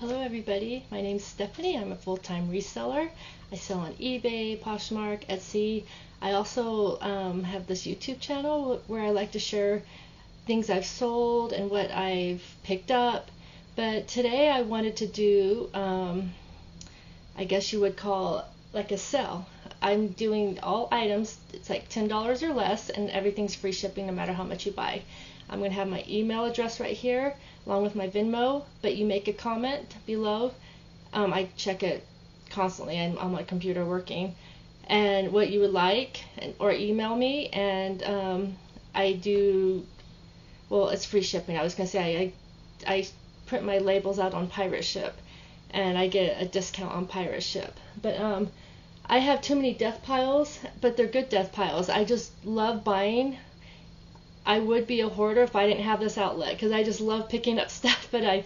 Hello everybody, my name is Stephanie. I'm a full-time reseller. I sell on eBay, Poshmark, Etsy. I also um, have this YouTube channel where I like to share things I've sold and what I've picked up. But today I wanted to do, um, I guess you would call like a sell. I'm doing all items, it's like $10 or less, and everything's free shipping no matter how much you buy. I'm going to have my email address right here along with my Venmo, but you make a comment below. Um, I check it constantly I'm on my computer working. And what you would like, and, or email me, and um, I do, well, it's free shipping. I was going to say I, I print my labels out on Pirate Ship, and I get a discount on Pirate Ship. But um, I have too many death piles, but they're good death piles. I just love buying I would be a hoarder if I didn't have this outlet because I just love picking up stuff, but I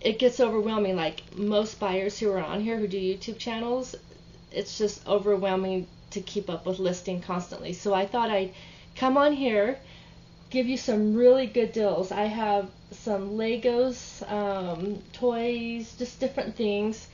it gets overwhelming. Like most buyers who are on here who do YouTube channels, it's just overwhelming to keep up with listing constantly. So I thought I'd come on here, give you some really good deals. I have some Legos, um, toys, just different things.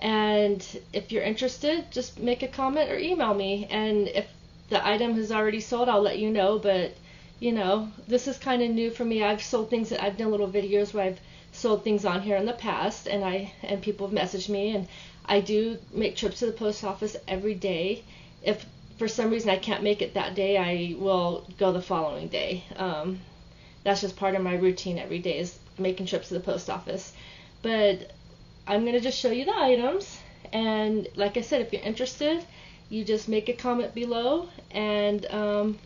And if you're interested, just make a comment or email me. And if the item has already sold, I'll let you know. But you know, this is kind of new for me. I've sold things that I've done little videos where I've sold things on here in the past, and I and people have messaged me, and I do make trips to the post office every day. If for some reason I can't make it that day, I will go the following day. Um, that's just part of my routine every day is making trips to the post office. But I'm gonna just show you the items, and like I said, if you're interested, you just make a comment below, and um,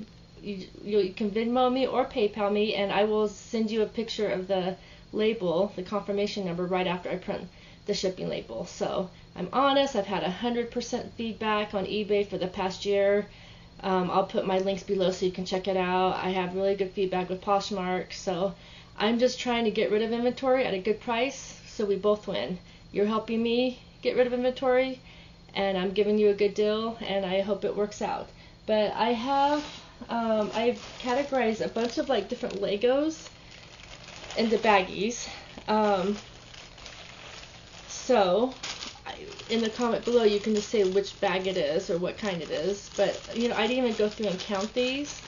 you, you can Venmo me or PayPal me, and I will send you a picture of the label, the confirmation number, right after I print the shipping label. So I'm honest. I've had 100% feedback on eBay for the past year. Um, I'll put my links below so you can check it out. I have really good feedback with Poshmark. So I'm just trying to get rid of inventory at a good price so we both win. You're helping me get rid of inventory, and I'm giving you a good deal, and I hope it works out. But I have um, I've categorized a bunch of like different Legos into baggies. Um, so in the comment below you can just say which bag it is or what kind it is. But you know I didn't even go through and count these.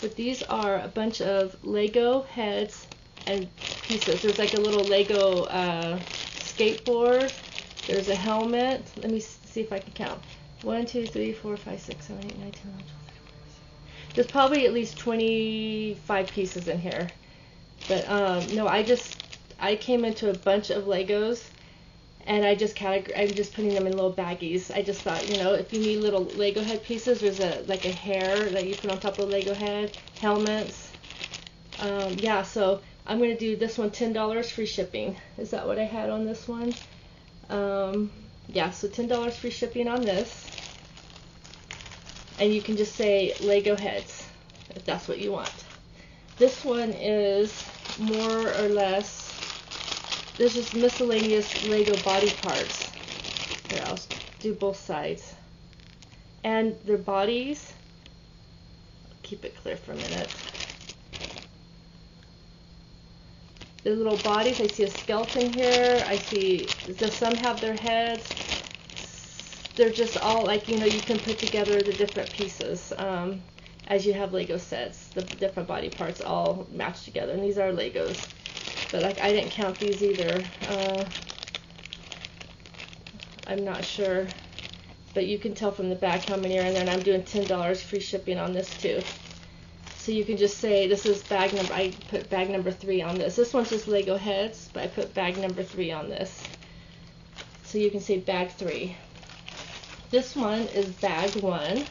But these are a bunch of Lego heads and pieces. There's like a little Lego uh, skateboard. There's a helmet. Let me see if I can count. 1, 2, 3, 4, 5, 6, 7, 8, 9, 10, 11, 12. There's probably at least 25 pieces in here. But um, no, I just I came into a bunch of Legos and I just categor- I'm just putting them in little baggies. I just thought, you know, if you need little Lego head pieces, there's a like a hair that you put on top of the Lego head, helmets. Um, yeah, so I'm gonna do this one $10 free shipping. Is that what I had on this one? Um, yeah, so $10 free shipping on this and you can just say Lego heads if that's what you want. This one is more or less, this is miscellaneous Lego body parts. Here, I'll do both sides. And their bodies, keep it clear for a minute. The little bodies, I see a skeleton here. I see, does some have their heads? They're just all like you know you can put together the different pieces um, as you have Lego sets. The different body parts all match together, and these are Legos. But like I didn't count these either. Uh, I'm not sure, but you can tell from the back how many are in there, and I'm doing ten dollars free shipping on this too. So you can just say this is bag number. I put bag number three on this. This one's just Lego heads, but I put bag number three on this. So you can say bag three. This one is bag one,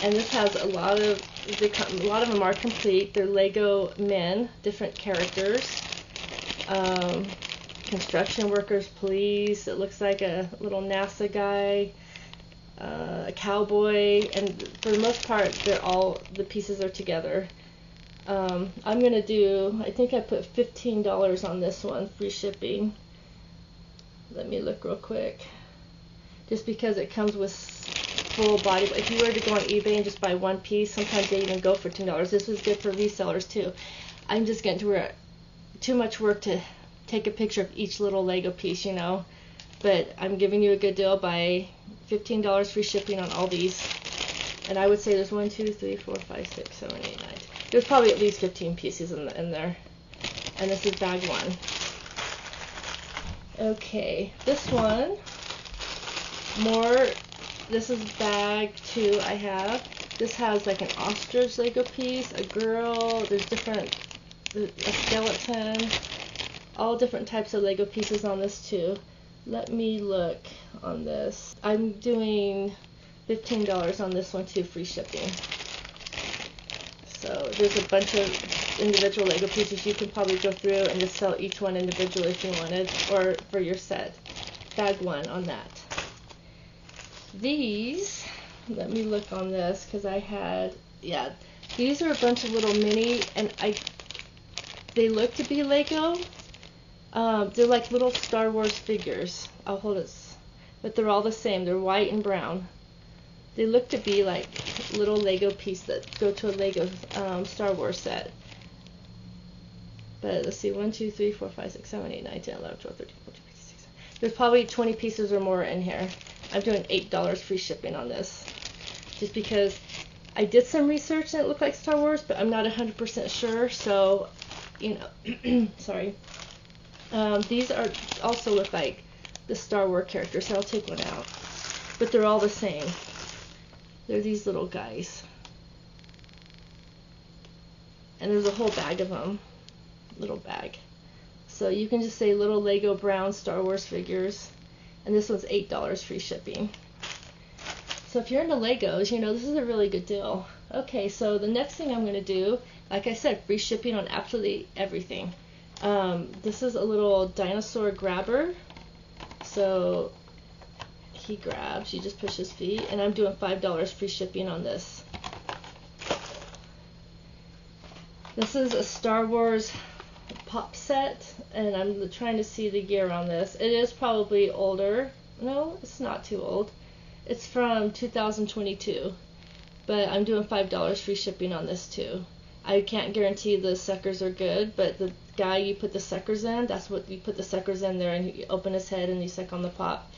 and this has a lot of a lot of them are complete. They're Lego men, different characters, um, construction workers, police. It looks like a little NASA guy, uh, a cowboy, and for the most part, they're all the pieces are together. Um, I'm gonna do. I think I put $15 on this one, free shipping. Let me look real quick just because it comes with full body. But if you were to go on eBay and just buy one piece, sometimes they even go for ten dollars. This was good for resellers too. I'm just getting to where too much work to take a picture of each little Lego piece, you know. But I'm giving you a good deal by $15 free shipping on all these. And I would say there's one, two, three, four, five, six, seven, eight, nine. There's probably at least 15 pieces in, the, in there. And this is bag one. Okay, this one, more, this is bag two I have. This has like an ostrich Lego piece, a girl, there's different, a skeleton, all different types of Lego pieces on this too. Let me look on this. I'm doing $15 on this one too, free shipping. So there's a bunch of individual Lego pieces you can probably go through and just sell each one individually if you wanted, or for your set. Bag one on that. These, let me look on this because I had, yeah, these are a bunch of little mini, and I, they look to be Lego. Um, they're like little Star Wars figures. I'll hold it, but they're all the same. They're white and brown. They look to be like little Lego pieces that go to a Lego um, Star Wars set. But let's see, 1, 2, 3, 4, 5, 6, 7, 8, 9, 10, 11, 12, 13, 14, 15, 16. There's probably 20 pieces or more in here. I'm doing $8 free shipping on this. Just because I did some research and it looked like Star Wars, but I'm not 100% sure. So, you know, sorry. Um, these are also look like the Star Wars characters, so I'll take one out. But they're all the same. They're these little guys. And there's a whole bag of them. Little bag. So you can just say little Lego brown Star Wars figures. And this one's $8 free shipping. So if you're into Legos, you know, this is a really good deal. Okay, so the next thing I'm going to do, like I said, free shipping on absolutely everything. Um, this is a little dinosaur grabber. So he grabs. You just push his feet. And I'm doing $5 free shipping on this. This is a Star Wars pop set. And I'm trying to see the year on this. It is probably older. No, it's not too old. It's from 2022. But I'm doing $5 free shipping on this too. I can't guarantee the suckers are good, but the guy you put the suckers in, that's what you put the suckers in there and you open his head and you suck on the pop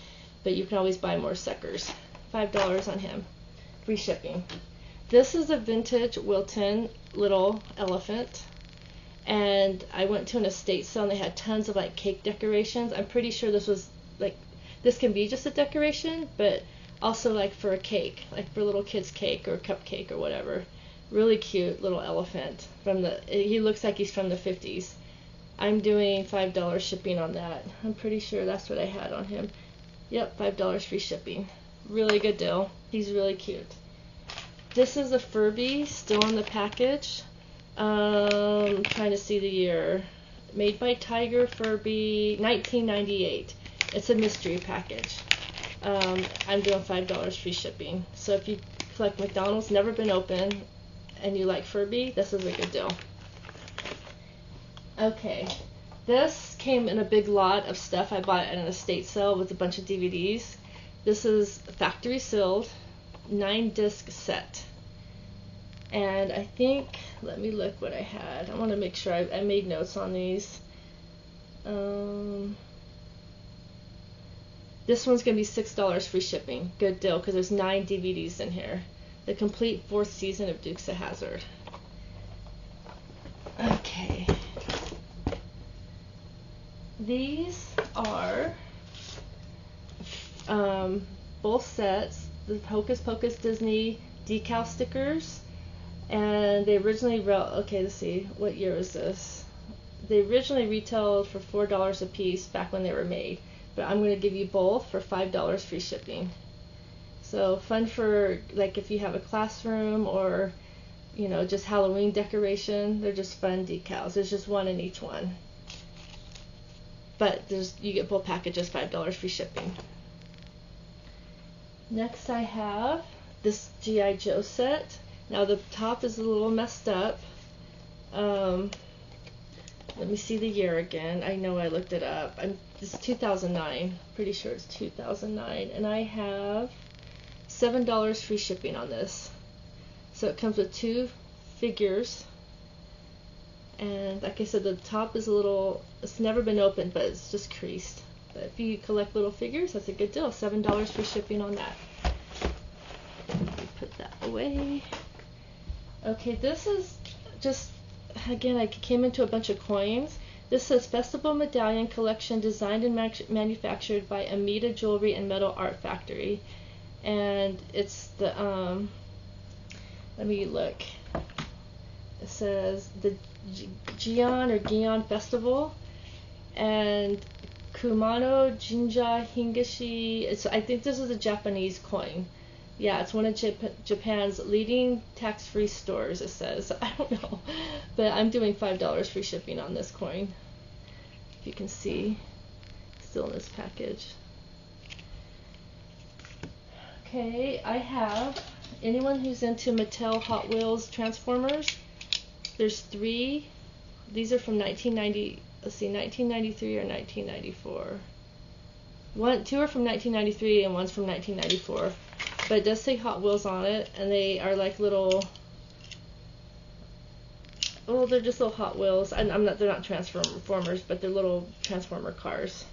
but you can always buy more suckers. $5 on him. Free shipping. This is a vintage Wilton little elephant. And I went to an estate sale and they had tons of like cake decorations. I'm pretty sure this was like, this can be just a decoration, but also like for a cake, like for little kids' cake or cupcake or whatever. Really cute little elephant from the, he looks like he's from the 50s. I'm doing $5 shipping on that. I'm pretty sure that's what I had on him. Yep, $5 free shipping. Really good deal. He's really cute. This is a Furby, still in the package. Um, trying to see the year. Made by Tiger Furby, 1998. It's a mystery package. Um, I'm doing $5 free shipping. So if you collect McDonald's, never been open, and you like Furby, this is a good deal. Okay, this came in a big lot of stuff I bought at an estate sale with a bunch of DVDs. This is factory sealed, nine disc set. And I think, let me look what I had. I want to make sure I, I made notes on these. Um, this one's going to be $6 free shipping. Good deal because there's nine DVDs in here. The complete fourth season of Dukes of Hazzard. Okay. These are um, both sets, the Hocus Pocus Disney decal stickers, and they originally wrote. Okay, let's see, what year is this? They originally retailed for four dollars a piece back when they were made, but I'm going to give you both for five dollars free shipping. So fun for like if you have a classroom or you know just Halloween decoration. They're just fun decals. There's just one in each one. But there's you get both packages, five dollars free shipping. Next I have this G.I. Joe set. Now the top is a little messed up. Um, let me see the year again. I know I looked it up. I'm this is 2009. Pretty sure it's 2009, and I have seven dollars free shipping on this. So it comes with two figures And like I said, the top is a little, it's never been opened, but it's just creased. But if you collect little figures, that's a good deal. $7 for shipping on that. Put that away. Okay, this is just, again, I came into a bunch of coins. This says Festival Medallion Collection designed and manufactured by Amita Jewelry and Metal Art Factory. And it's the, um, let me look. It says the Gion or Gion Festival and Kumano Jinja Hingashi. It's, I think this is a Japanese coin. Yeah, it's one of Jap- Japan's leading tax-free stores. It says I don't know, but I'm doing five dollars free shipping on this coin. If you can see, still in this package. Okay, I have anyone who's into Mattel Hot Wheels Transformers. There's three. These are from 1990. Let's see, 1993 or 1994. One, two are from 1993 and one's from 1994 but it does say Hot Wheels on it, and they are like little. Well, they're just little Hot Wheels. I'm, I'm not. They're not Transformers, but they're little Transformer cars,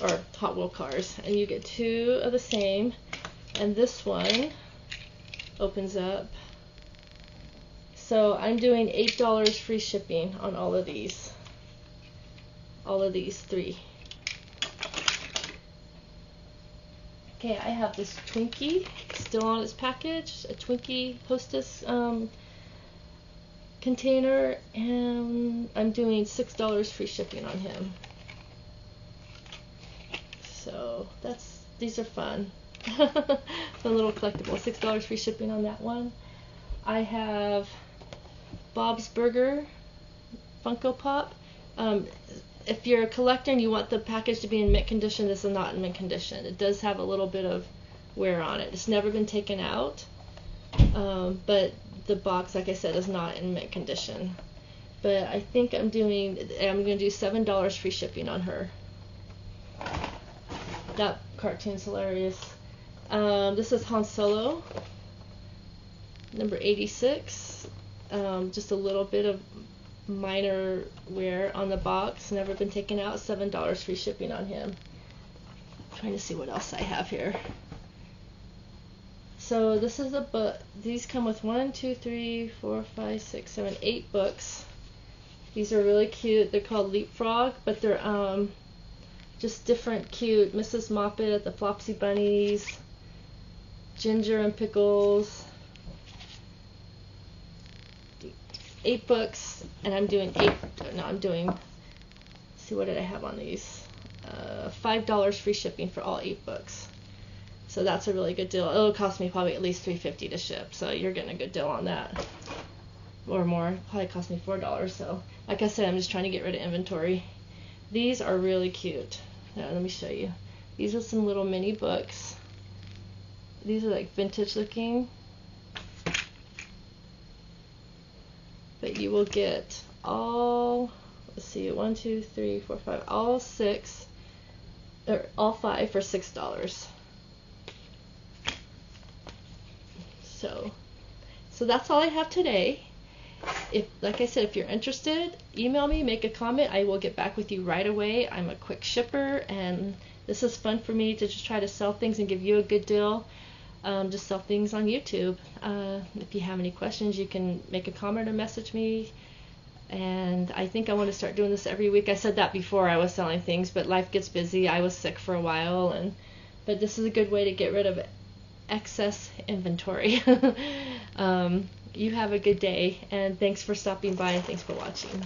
or Hot Wheel cars, and you get two of the same. And this one opens up. So I'm doing eight dollars free shipping on all of these. All of these three. Okay, I have this Twinkie still on its package, a Twinkie Hostess um, container, and I'm doing $6 free shipping on him. So that's these are fun. a little collectible. $6 free shipping on that one. I have Bob's Burger Funko Pop. Um, if you're a collector and you want the package to be in mint condition, this is not in mint condition. It does have a little bit of wear on it. It's never been taken out, um, but the box, like I said, is not in mint condition. But I think I'm doing, I'm going to do seven dollars free shipping on her. That cartoon's hilarious. Um, this is Han Solo, number 86. Um, just a little bit of minor wear on the box, never been taken out, $7 free shipping on him. I'm trying to see what else I have here. So this is a book. These come with one, two, three, four, five, six, seven, eight books. These are really cute. They're called Leapfrog, but they're um, just different cute. Mrs. Moppet, the Flopsy Bunnies, Ginger and Pickles, eight books, and I'm doing eight. No, I'm doing. See what did I have on these? Uh, Five dollars free shipping for all eight books. So that's a really good deal. It'll cost me probably at least three fifty to ship. So you're getting a good deal on that, or more. Probably cost me four dollars. So like I said, I'm just trying to get rid of inventory. These are really cute. Now, let me show you. These are some little mini books. These are like vintage looking. but you will get all let's see one two three four five all six or all five for six dollars. So so that's all I have today. If like I said if you're interested email me make a comment. I will get back with you right away. I'm a quick shipper and this is fun for me to just try to sell things and give you a good deal um, just sell things on YouTube. Uh, if you have any questions, you can make a comment or message me. And I think I want to start doing this every week. I said that before I was selling things, but life gets busy. I was sick for a while, and but this is a good way to get rid of excess inventory. um, you have a good day, and thanks for stopping by, and thanks for watching.